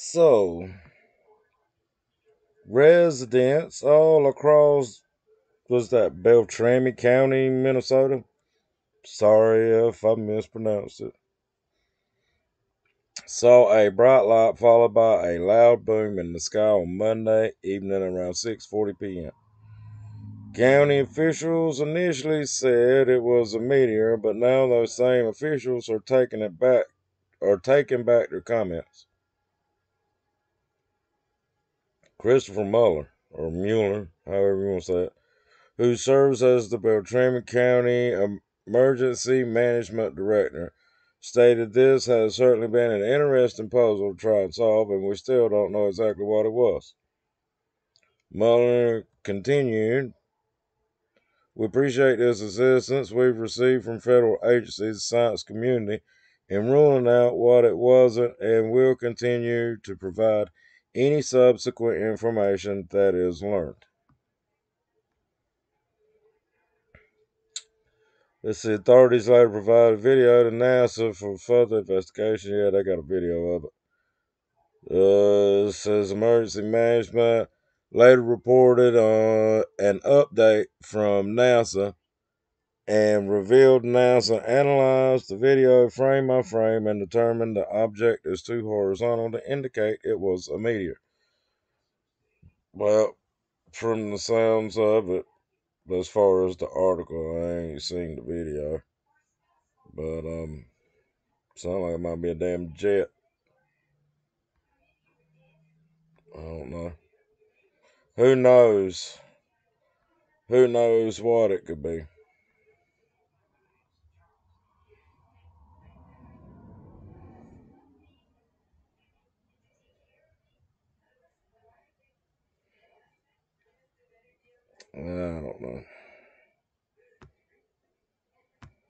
So, residents all across, was that Beltrami County, Minnesota? Sorry if I mispronounced it. Saw a bright light followed by a loud boom in the sky on Monday evening around 6:40 p.m. County officials initially said it was a meteor, but now those same officials are taking it back are taking back their comments. Christopher Muller, or Mueller, however you want to say it, who serves as the Beltrami County Emergency Management Director, stated this has certainly been an interesting puzzle to try and solve, and we still don't know exactly what it was. Mueller continued, We appreciate this assistance we've received from federal agencies, science community, in ruling out what it wasn't, and will continue to provide any subsequent information that is learned. Let's authorities later provided video to NASA for further investigation. Yeah, they got a video of it. Uh, it says emergency management later reported on an update from NASA and revealed NASA analyzed the video frame by frame and determined the object is too horizontal to indicate it was a meteor. Well, from the sounds of it, as far as the article, I ain't seen the video. But, um, sound like it might be a damn jet. I don't know. Who knows? Who knows what it could be? I don't know.